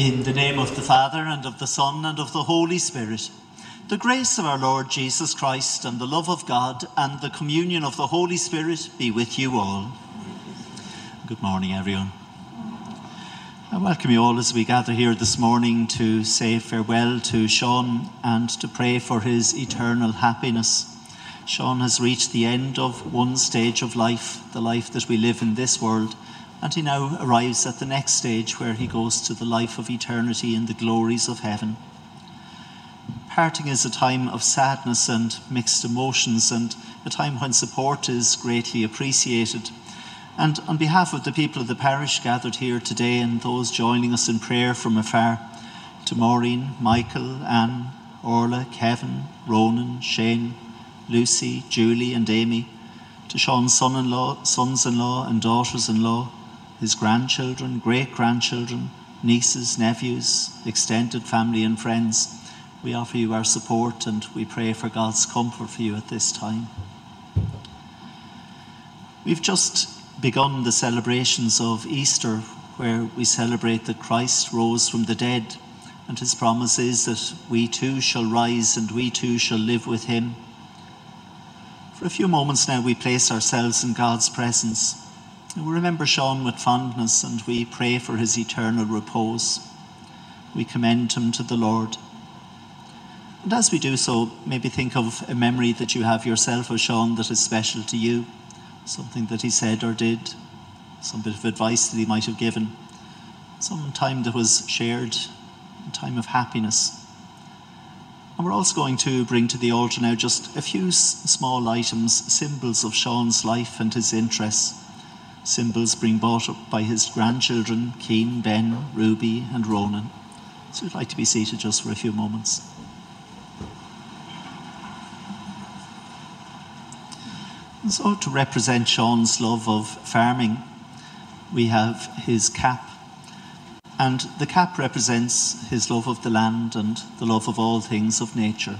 In the name of the Father, and of the Son, and of the Holy Spirit, the grace of our Lord Jesus Christ, and the love of God, and the communion of the Holy Spirit be with you all. Good morning, everyone. I welcome you all as we gather here this morning to say farewell to Sean and to pray for his eternal happiness. Sean has reached the end of one stage of life, the life that we live in this world, and he now arrives at the next stage where he goes to the life of eternity in the glories of heaven. Parting is a time of sadness and mixed emotions, and a time when support is greatly appreciated. And on behalf of the people of the parish gathered here today and those joining us in prayer from afar, to Mairín, Michael, Anne, Orla, Kevin, Ronan, Shane, Lucy, Julie, and Amie, to Sean's son-in-law, sons-in-law, and daughters-in-law, his grandchildren, great-grandchildren, nieces, nephews, extended family and friends, we offer you our support and we pray for God's comfort for you at this time. We've just begun the celebrations of Easter, where we celebrate that Christ rose from the dead, and his promise is that we too shall rise and we too shall live with him. For a few moments now, we place ourselves in God's presence. We remember Sean with fondness and we pray for his eternal repose. We commend him to the Lord. And as we do so, maybe think of a memory that you have yourself of Sean that is special to you, something that he said or did, some bit of advice that he might have given, some time that was shared, a time of happiness. And we're also going to bring to the altar now just a few small items, symbols of Sean's life and his interests. Symbols being brought up by his grandchildren, Keen, Ben, Ruby, and Ronan. So we'd like to be seated just for a few moments. And so, to represent Sean's love of farming, we have his cap. And the cap represents his love of the land and the love of all things of nature.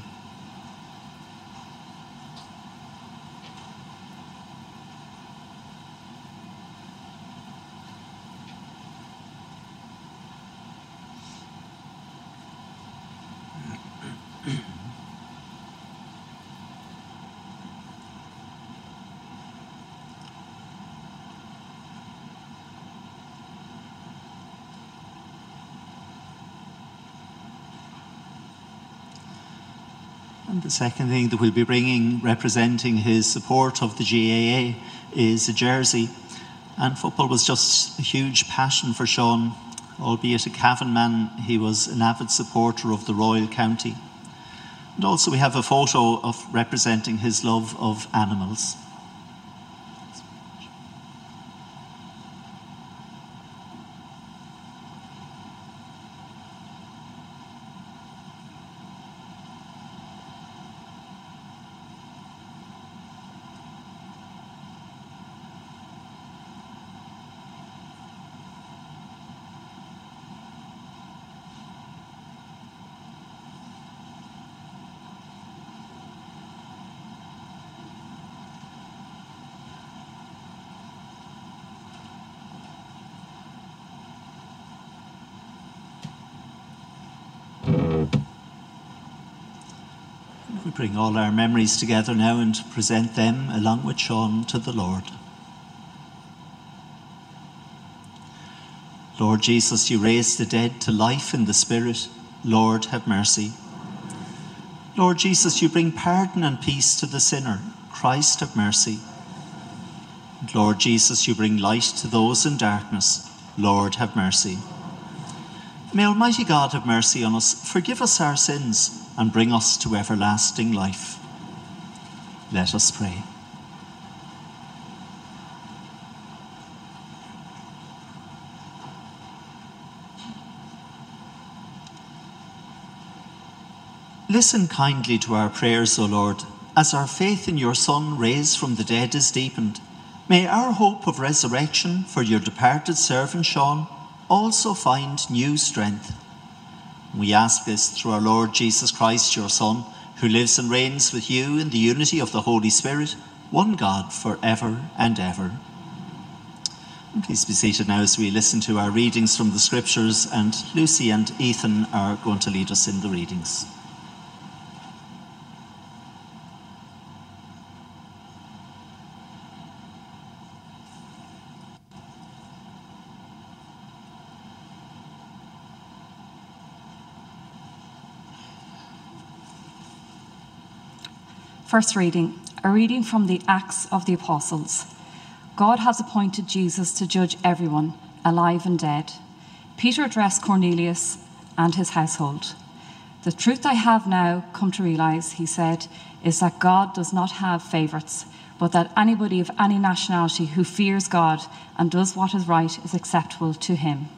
Second thing that we'll be bringing, representing his support of the GAA, is a jersey. And football was just a huge passion for Sean. Albeit a Cavan man, he was an avid supporter of the Royal County. And also, we have a photo of representing his love of animals. We bring all our memories together now and present them along with Sean to the Lord. Lord Jesus, you raised the dead to life in the Spirit. Lord, have mercy. Lord Jesus, you bring pardon and peace to the sinner. Christ, have mercy. Lord Jesus, you bring light to those in darkness. Lord, have mercy. May Almighty God have mercy on us, forgive us our sins, and bring us to everlasting life. Let us pray. Listen kindly to our prayers, O Lord, as our faith in your Son raised from the dead is deepened. May our hope of resurrection for your departed servant Sean also find new strength. We ask this through our Lord Jesus Christ, your Son, who lives and reigns with you in the unity of the Holy Spirit, one God, for ever and ever. Please be seated now as we listen to our readings from the Scriptures, and Lucy and Ethan are going to lead us in the readings. First reading, a reading from the Acts of the Apostles. God has appointed Jesus to judge everyone, alive and dead. Peter addressed Cornelius and his household. The truth I have now come to realize, he said, is that God does not have favorites, but that anybody of any nationality who fears God and does what is right is acceptable to him.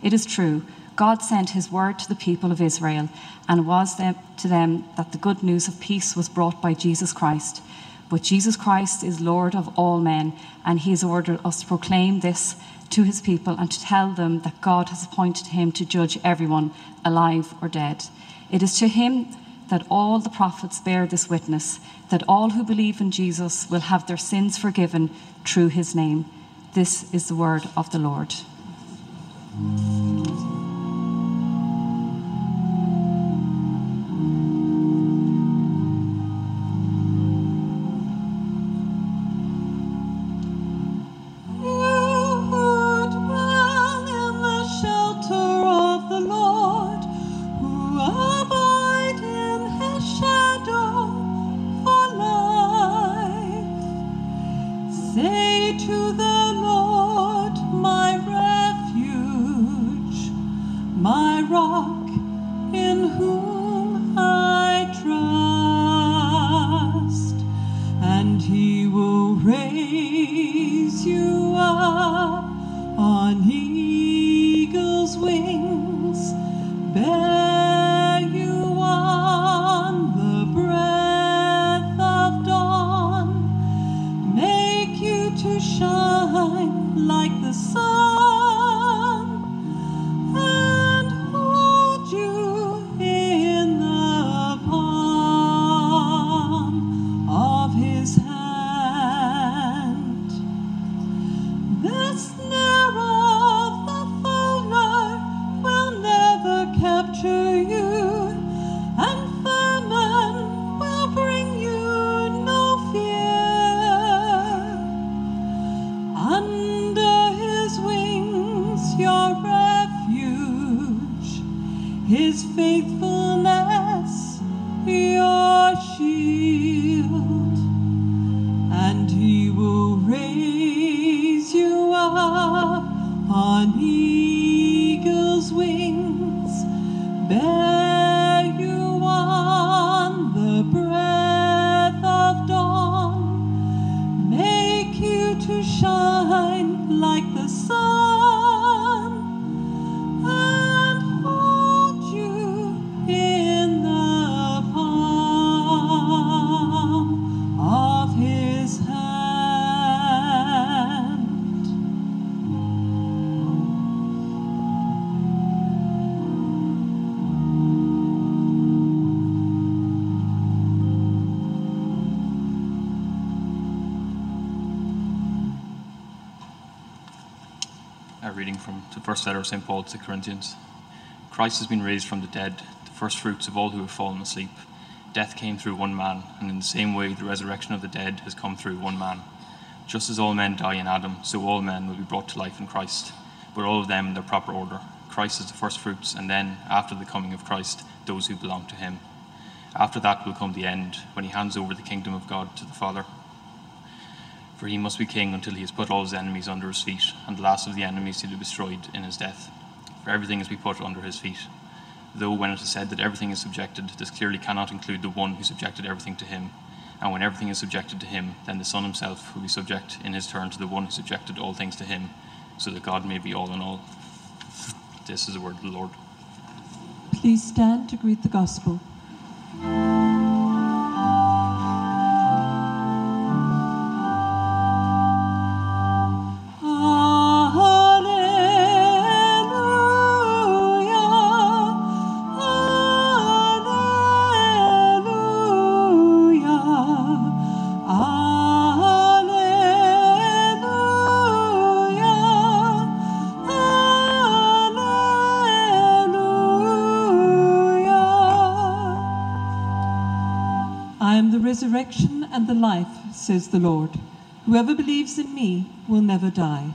It is true God sent his word to the people of Israel, and it was to them that the good news of peace was brought by Jesus Christ. But Jesus Christ is Lord of all men, and he has ordered us to proclaim this to his people and to tell them that God has appointed him to judge everyone, alive or dead. It is to him that all the prophets bear this witness that all who believe in Jesus will have their sins forgiven through his name. This is the word of the Lord. Letter of St. Paul to the Corinthians. Christ has been raised from the dead, the first fruits of all who have fallen asleep. Death came through one man, and in the same way the resurrection of the dead has come through one man. Just as all men die in Adam, so all men will be brought to life in Christ, but all of them in their proper order. Christ is the first fruits, and then, after the coming of Christ, those who belong to him. After that will come the end, when he hands over the kingdom of God to the Father. For he must be king until he has put all his enemies under his feet, and the last of the enemies to be destroyed in his death. For everything is be put under his feet. Though when it is said that everything is subjected, this clearly cannot include the one who subjected everything to him. And when everything is subjected to him, then the Son himself will be subject in his turn to the one who subjected all things to him, so that God may be all in all. This is the word of the Lord. Please stand to greet the gospel. And the life, says the Lord. Whoever believes in me will never die.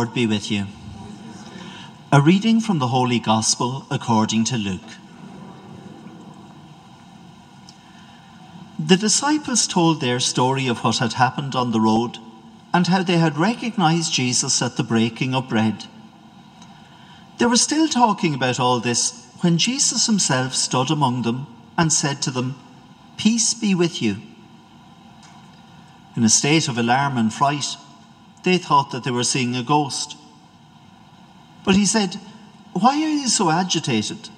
Lord be with you. A reading from the Holy Gospel according to Luke. The disciples told their story of what had happened on the road and how they had recognized Jesus at the breaking of bread. They were still talking about all this when Jesus himself stood among them and said to them, Peace be with you. In a state of alarm and fright, they thought that they were seeing a ghost. But he said, Why are you so agitated?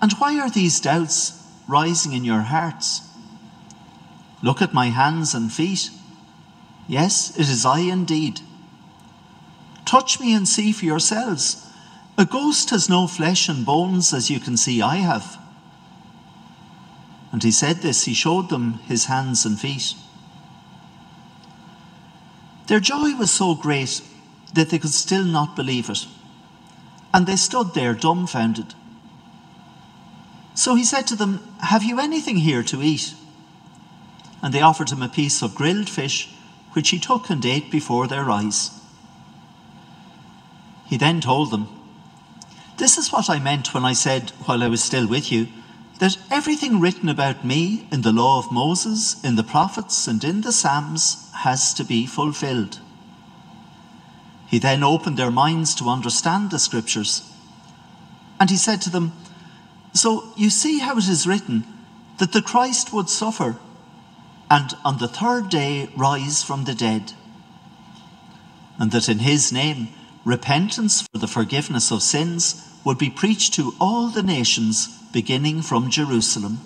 And why are these doubts rising in your hearts? Look at my hands and feet. Yes, it is I indeed. Touch me and see for yourselves. A ghost has no flesh and bones, as you can see I have. And he said this, he showed them his hands and feet. Their joy was so great that they could still not believe it, and they stood there dumbfounded. So he said to them, Have you anything here to eat? And they offered him a piece of grilled fish, which he took and ate before their eyes. He then told them, This is what I meant when I said, while I was still with you, that everything written about me in the law of Moses, in the prophets, and in the Psalms has to be fulfilled. He then opened their minds to understand the scriptures. And he said to them, So you see how it is written that the Christ would suffer and on the third day rise from the dead, and that in his name repentance for the forgiveness of sins would be preached to all the nations, beginning from Jerusalem.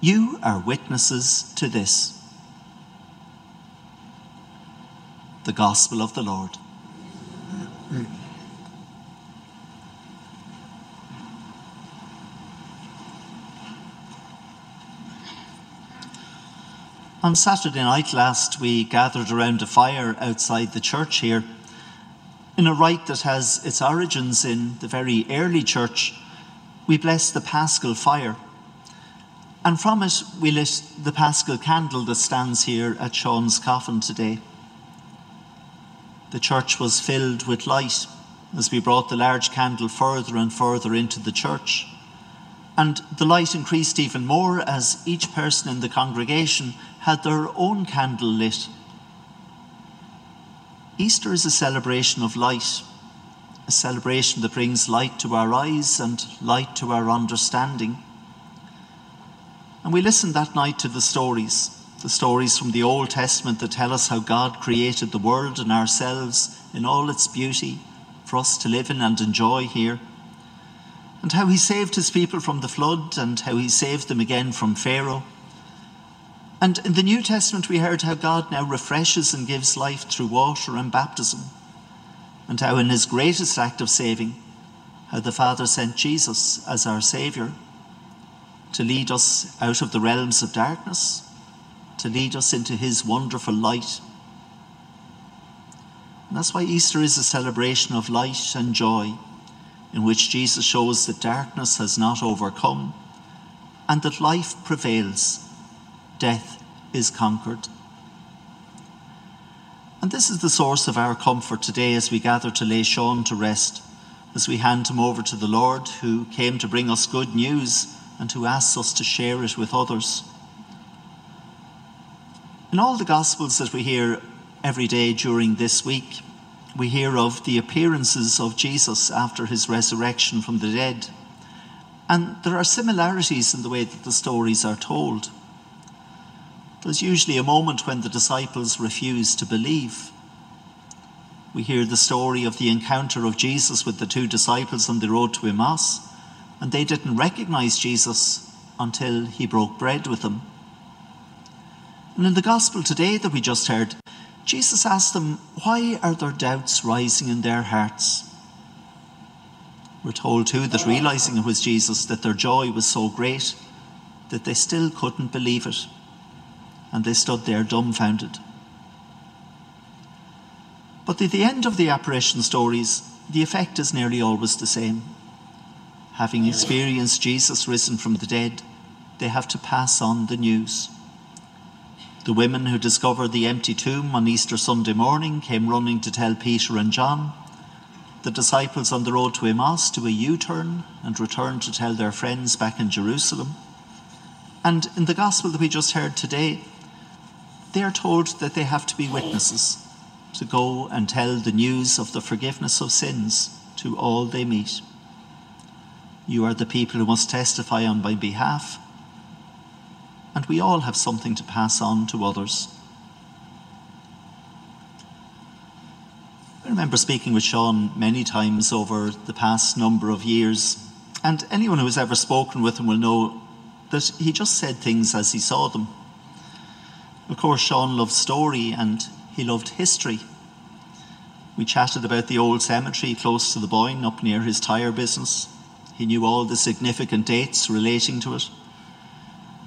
You are witnesses to this. The Gospel of the Lord. On Saturday night last, we gathered around a fire outside the church here in a rite that has its origins in the very early church. We blessed the paschal fire. And from it, we lit the paschal candle that stands here at Sean's coffin today. The church was filled with light as we brought the large candle further and further into the church. And the light increased even more as each person in the congregation had their own candle lit. Easter is a celebration of light, a celebration that brings light to our eyes and light to our understanding. And we listened that night to the stories, the stories from the Old Testament that tell us how God created the world and ourselves in all its beauty for us to live in and enjoy here. and how he saved his people from the flood and how he saved them again from Pharaoh. And in the New Testament, we heard how God now refreshes and gives life through water and baptism, and how in his greatest act of saving, how the Father sent Jesus as our Saviour to lead us out of the realms of darkness, to lead us into his wonderful light. And that's why Easter is a celebration of light and joy in which Jesus shows that darkness has not overcome and that life prevails, death is conquered. And this is the source of our comfort today as we gather to lay Sean to rest, as we hand him over to the Lord who came to bring us good news and who asks us to share it with others. In all the Gospels that we hear every day during this week, we hear of the appearances of Jesus after his resurrection from the dead. And there are similarities in the way that the stories are told. There's usually a moment when the disciples refuse to believe. We hear the story of the encounter of Jesus with the two disciples on the road to Emmaus, and they didn't recognize Jesus until he broke bread with them. And in the gospel today that we just heard, Jesus asked them, Why are there doubts rising in their hearts? We're told too that realizing it was Jesus, that their joy was so great that they still couldn't believe it. And they stood there dumbfounded. But at the end of the apparition stories, the effect is nearly always the same. Having experienced Jesus risen from the dead, they have to pass on the news. The women who discovered the empty tomb on Easter Sunday morning came running to tell Peter and John. The disciples on the road to Emmaus do a U turn and return to tell their friends back in Jerusalem. And in the gospel that we just heard today, they are told that they have to be witnesses, to go and tell the news of the forgiveness of sins to all they meet. You are the people who must testify on my behalf and we all have something to pass on to others. I remember speaking with Sean many times over the past number of years, and anyone who has ever spoken with him will know that he just said things as he saw them. Of course, Sean loved story and he loved history. We chatted about the old cemetery close to the Boyne up near his tyre business. He knew all the significant dates relating to it.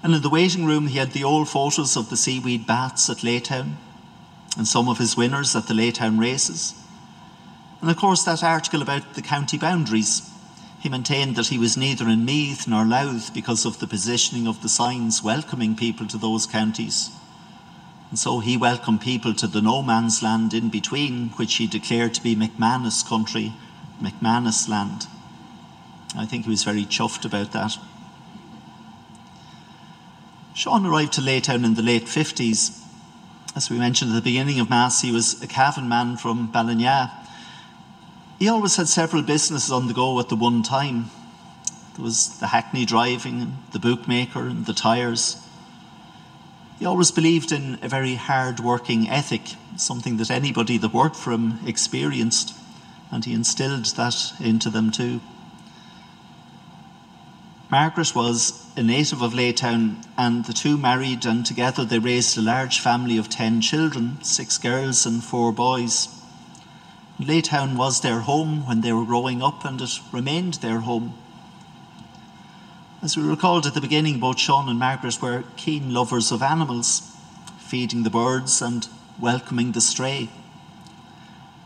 And in the waiting room, he had the old photos of the seaweed baths at Laytown and some of his winners at the Laytown races. And of course, that article about the county boundaries. He maintained that he was neither in Meath nor Louth because of the positioning of the signs welcoming people to those counties. And so he welcomed people to the no man's land in between, which he declared to be McManus country, McManus land. I think he was very chuffed about that. Sean arrived to Laytown in the late 50s. As we mentioned at the beginning of Mass, he was a Cavan man from Ballinagh. He always had several businesses on the go at the one time. There was the hackney driving, the bookmaker, and the tyres. He always believed in a very hard working ethic, something that anybody that worked for him experienced, and he instilled that into them too. Margaret was a native of Laytown, and the two married, and together they raised a large family of 10 children six girls and four boys. Laytown was their home when they were growing up, and it remained their home. As we recalled at the beginning, both Sean and Margaret were keen lovers of animals, feeding the birds and welcoming the stray.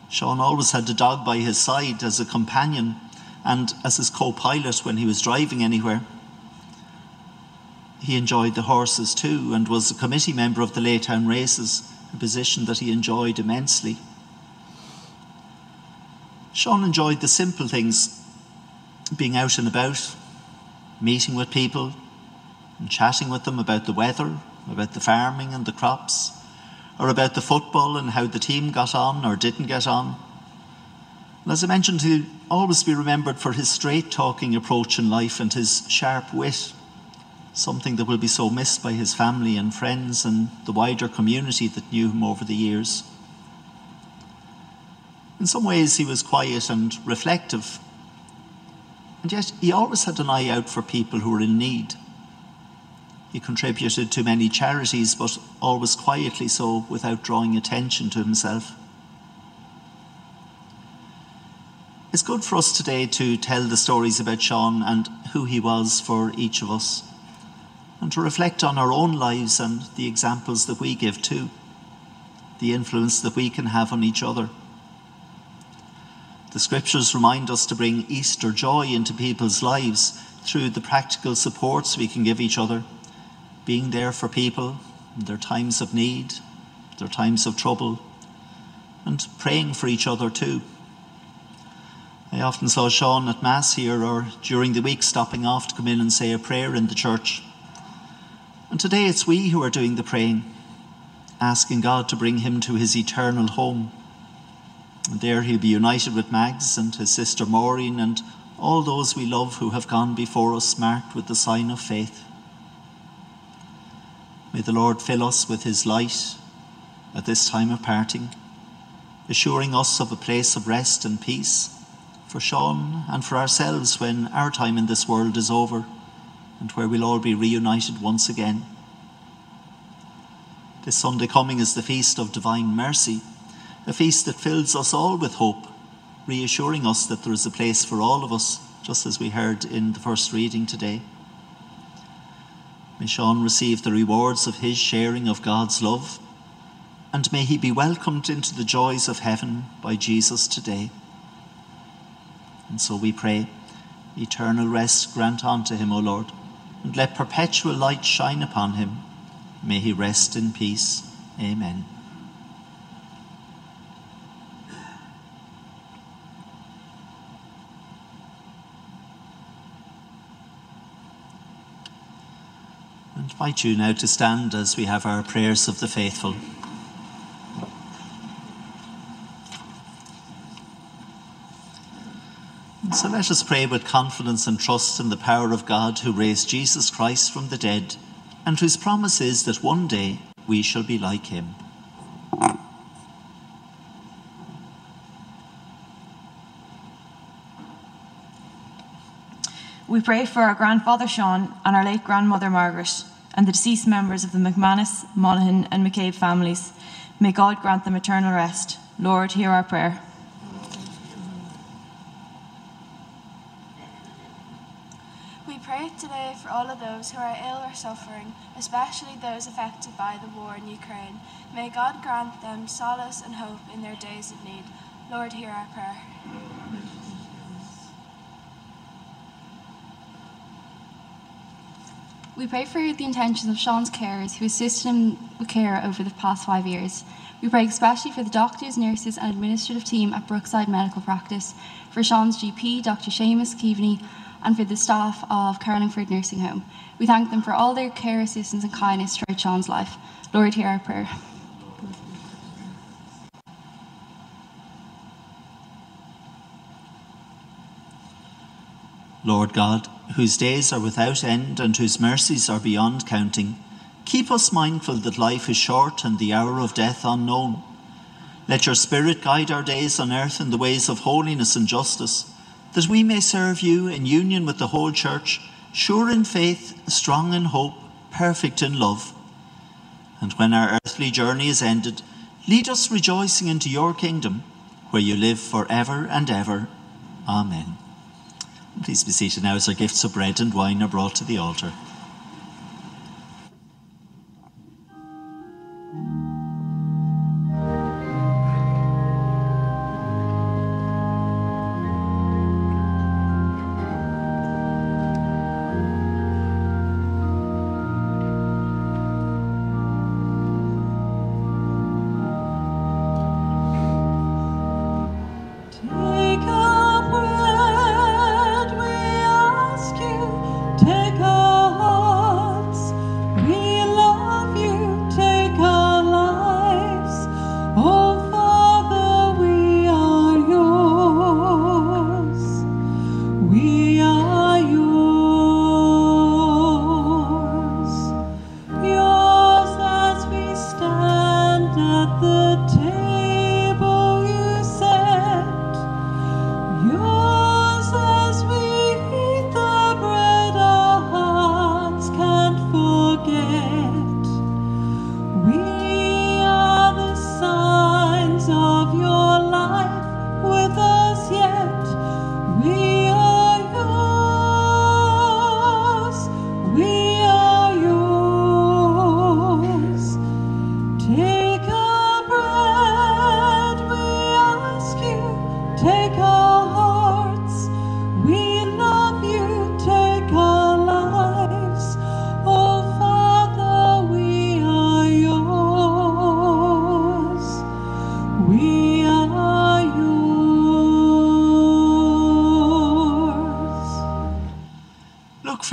Sean always had a dog by his side as a companion and as his co pilot when he was driving anywhere. He enjoyed the horses too and was a committee member of the Laytown races, a position that he enjoyed immensely. Sean enjoyed the simple things being out and about, meeting with people, and chatting with them about the weather, about the farming and the crops, or about the football and how the team got on or didn't get on. And as I mentioned, he'll always be remembered for his straight talking approach in life and his sharp wit, something that will be so missed by his family and friends and the wider community that knew him over the years. In some ways, he was quiet and reflective. And yet, he always had an eye out for people who were in need. He contributed to many charities, but always quietly so, without drawing attention to himself. It's good for us today to tell the stories about Sean and who he was for each of us, and to reflect on our own lives and the examples that we give too, the influence that we can have on each other. The scriptures remind us to bring Easter joy into people's lives through the practical supports we can give each other, being there for people in their times of need, their times of trouble, and praying for each other too. I often saw Sean at Mass here or during the week stopping off to come in and say a prayer in the church. And today it's we who are doing the praying, asking God to bring him to his eternal home. And there he'll be united with Mags and his sister Maureen and all those we love who have gone before us marked with the sign of faith. May the Lord fill us with his light at this time of parting, assuring us of a place of rest and peace for Sean and for ourselves when our time in this world is over and where we'll all be reunited once again. This Sunday coming is the feast of divine mercy, a feast that fills us all with hope, reassuring us that there is a place for all of us, just as we heard in the first reading today. May Sean receive the rewards of his sharing of God's love, and may he be welcomed into the joys of heaven by Jesus today. And so we pray, eternal rest grant unto him, O Lord, and let perpetual light shine upon him. May he rest in peace. Amen. Invite you now to stand as we have our prayers of the faithful. So let us pray with confidence and trust in the power of God who raised Jesus Christ from the dead and whose promise is that one day we shall be like him. We pray for our grandfather Sean and our late grandmother Margaret and the deceased members of the McManus, Monaghan, and McCabe families. May God grant them eternal rest. Lord, hear our prayer. We pray today for all of those who are ill or suffering, especially those affected by the war in Ukraine. May God grant them solace and hope in their days of need. Lord, hear our prayer. We pray for the intentions of Sean's carers who assisted him with care over the past five years. We pray especially for the doctors, nurses, and administrative team at Brookside Medical Practice, for Sean's GP, Dr. Seamus Keaveney, and for the staff of Carlingford Nursing Home. We thank them for all their care, assistance, and kindness throughout Sean's life. Lord, hear our prayer. Lord God, whose days are without end and whose mercies are beyond counting, keep us mindful that life is short and the hour of death unknown. Let your Spirit guide our days on earth in the ways of holiness and justice, that we may serve you in union with the whole Church, sure in faith, strong in hope, perfect in love. And when our earthly journey is ended, lead us rejoicing into your kingdom, where you live for ever and ever. Amen. Please be seated now as our gifts of bread and wine are brought to the altar.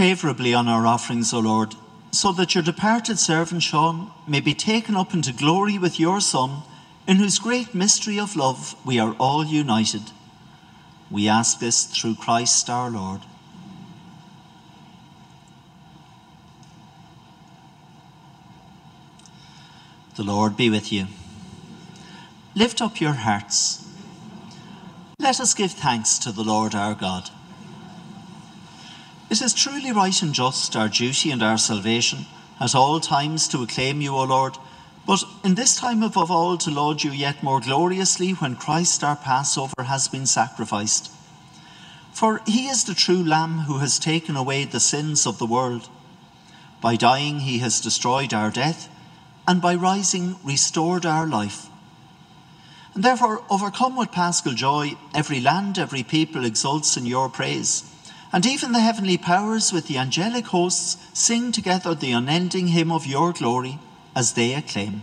Favourably on our offerings, O Lord, so that your departed servant Sean may be taken up into glory with your Son, in whose great mystery of love we are all united. We ask this through Christ our Lord. The Lord be with you. Lift up your hearts. Let us give thanks to the Lord our God. It is truly right and just, our duty and our salvation, at all times to acclaim you, O Lord, but in this time above all to laud you yet more gloriously when Christ our Passover has been sacrificed. For he is the true Lamb who has taken away the sins of the world. By dying, he has destroyed our death, and by rising, restored our life. And therefore, overcome with paschal joy, every land, every people exults in your praise. And even the heavenly powers with the angelic hosts sing together the unending hymn of your glory as they acclaim.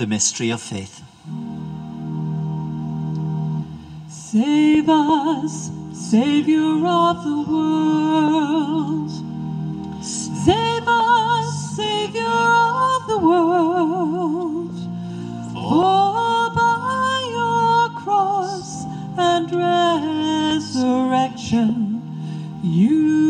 The mystery of faith. Save us, Savior of the world. Save us, Savior of the world. For by your cross and resurrection, you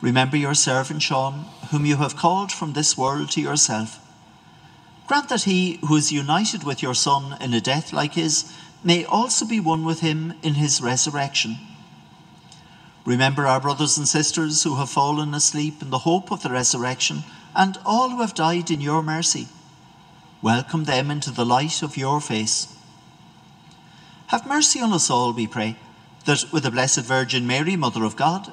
Remember your servant Sean, whom you have called from this world to yourself. Grant that he who is united with your Son in a death like his may also be one with him in his resurrection. Remember our brothers and sisters who have fallen asleep in the hope of the resurrection, and all who have died in your mercy. Welcome them into the light of your face. Have mercy on us all, we pray, that with the Blessed Virgin Mary, Mother of God,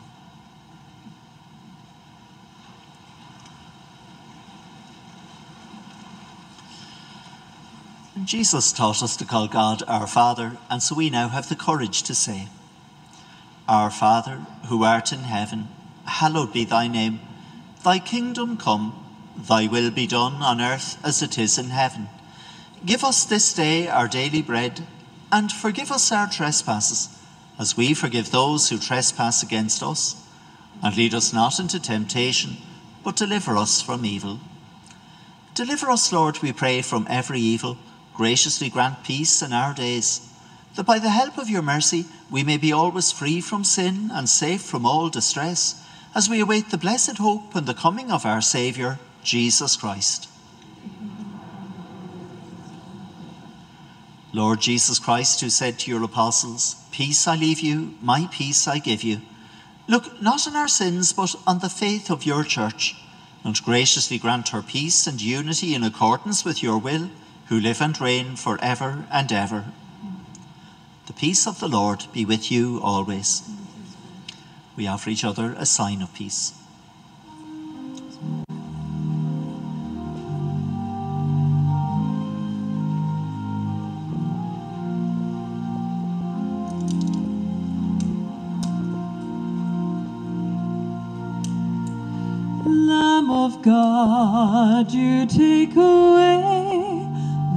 Jesus taught us to call God our Father, and so we now have the courage to say, Our Father, who art in heaven, hallowed be thy name. Thy kingdom come, thy will be done on earth as it is in heaven. Give us this day our daily bread, and forgive us our trespasses, as we forgive those who trespass against us. And lead us not into temptation, but deliver us from evil. Deliver us, Lord, we pray, from every evil graciously grant peace in our days, that by the help of your mercy we may be always free from sin and safe from all distress, as we await the blessed hope and the coming of our Saviour, Jesus Christ. Lord Jesus Christ, who said to your apostles, Peace I leave you, my peace I give you, look not on our sins, but on the faith of your church, and graciously grant her peace and unity in accordance with your will who live and reign for ever and ever. The peace of the Lord be with you always. We offer each other a sign of peace. Lamb of God, you take away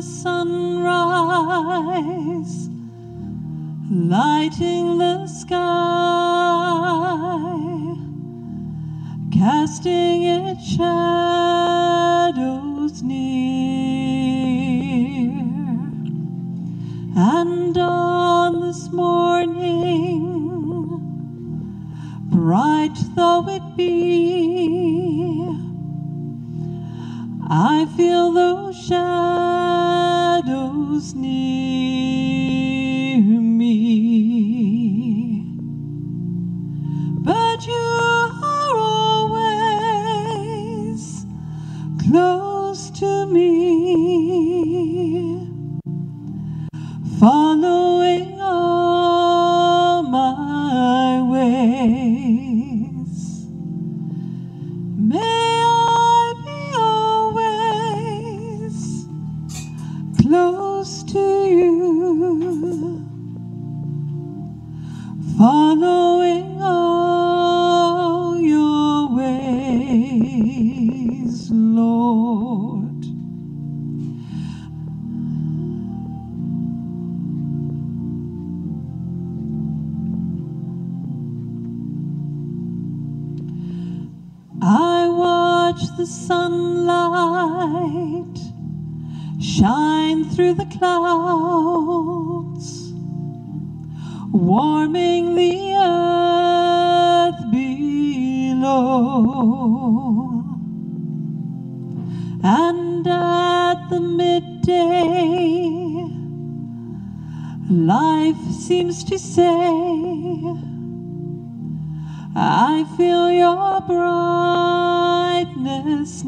The sunrise lighting the brightness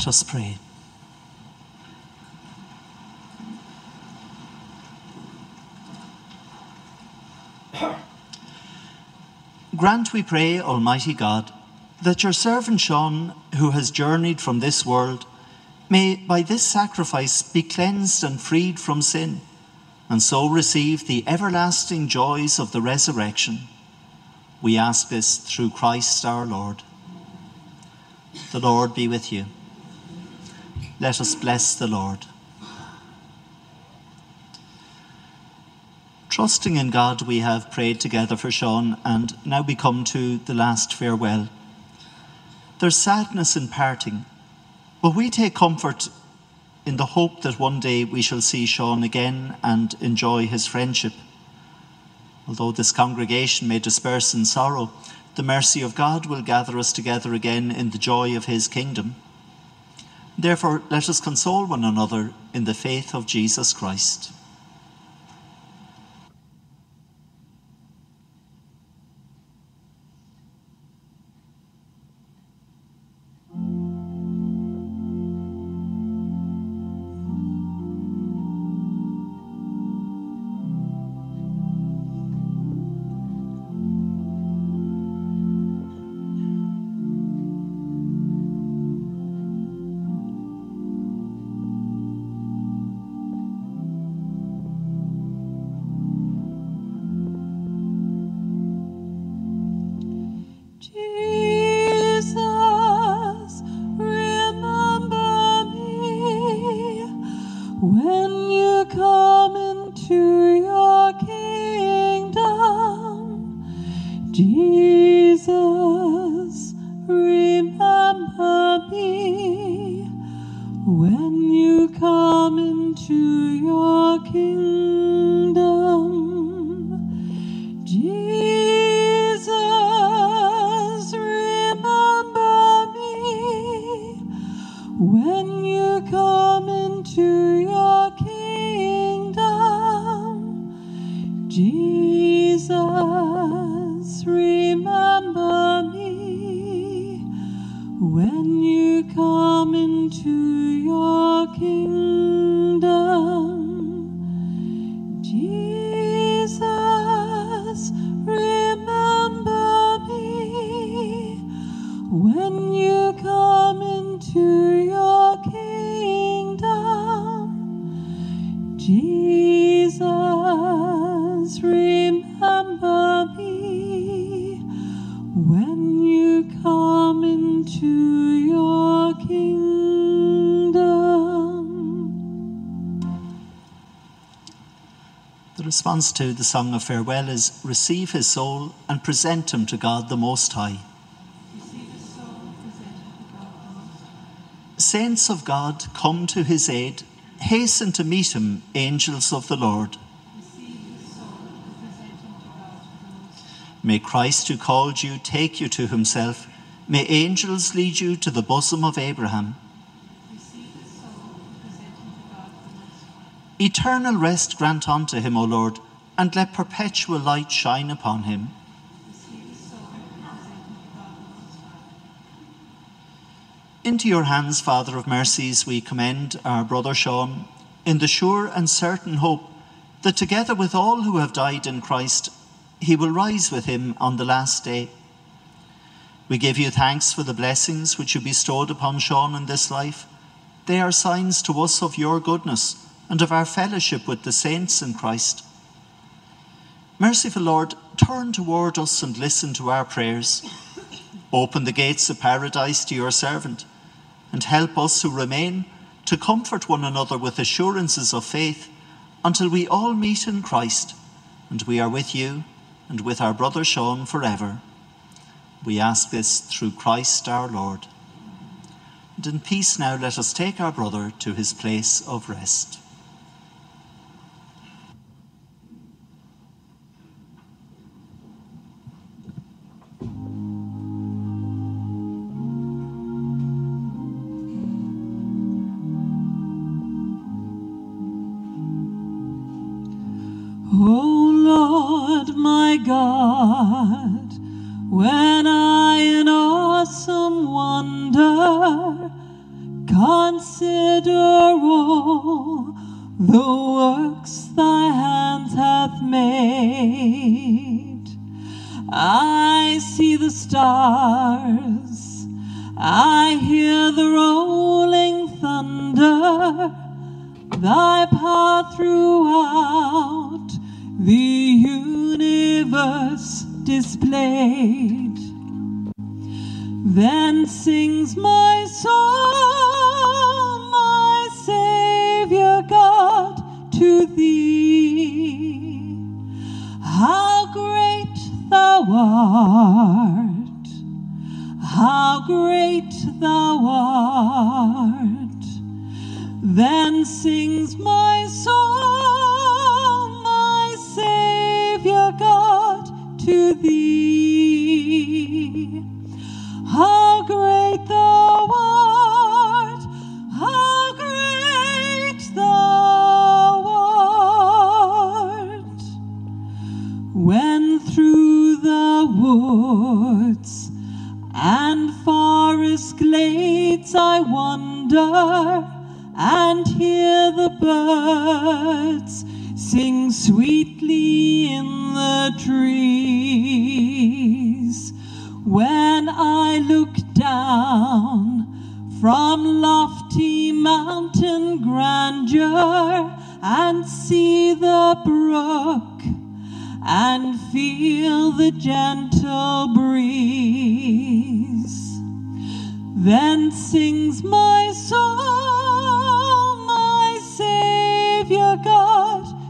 Let us pray. Grant, we pray, Almighty God, that your servant Sean, who has journeyed from this world, may by this sacrifice be cleansed and freed from sin, and so receive the everlasting joys of the resurrection. We ask this through Christ our Lord. The Lord be with you. Let us bless the Lord. Trusting in God, we have prayed together for Sean, and now we come to the last farewell. There's sadness in parting, but we take comfort in the hope that one day we shall see Sean again and enjoy his friendship. Although this congregation may disperse in sorrow, the mercy of God will gather us together again in the joy of his kingdom. Therefore, let us console one another in the faith of Jesus Christ. Response to the song of farewell is receive his soul and present him to God the Most High. Saints of God, come to his aid. Hasten to meet him, angels of the Lord. May Christ, who called you, take you to himself. May angels lead you to the bosom of Abraham. Eternal rest grant unto him, O Lord, and let perpetual light shine upon him. Into your hands, Father of mercies, we commend our brother Sean in the sure and certain hope that together with all who have died in Christ, he will rise with him on the last day. We give you thanks for the blessings which you bestowed upon Sean in this life. They are signs to us of your goodness and of our fellowship with the saints in Christ. Merciful Lord, turn toward us and listen to our prayers. Open the gates of paradise to your servant and help us who remain to comfort one another with assurances of faith until we all meet in Christ and we are with you and with our brother Sean forever. We ask this through Christ our Lord. And in peace now let us take our brother to his place of rest. God, when I in awesome wonder consider all the works thy hands hath made, I see the stars, I hear the rolling thunder, thy power throughout the universe displayed. Then sings my soul, my Savior God, to thee. How great thou art! How great thou art! Then sings my soul, Savior God, to thee. How great thou art! How great thou art! When through the woods and forest glades I wander and hear the birds sing sweetly in the trees. When I look down from lofty mountain grandeur and see the brook and feel the gentle breeze. Then sings my soul, my Savior God,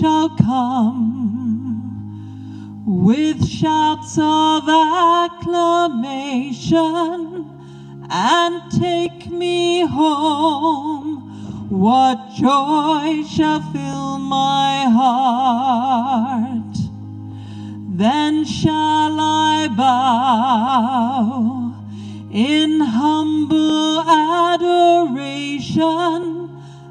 Shall come with shouts of acclamation and take me home, what joy shall fill my heart? Then shall I bow in humble adoration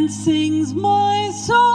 Then sings my soul,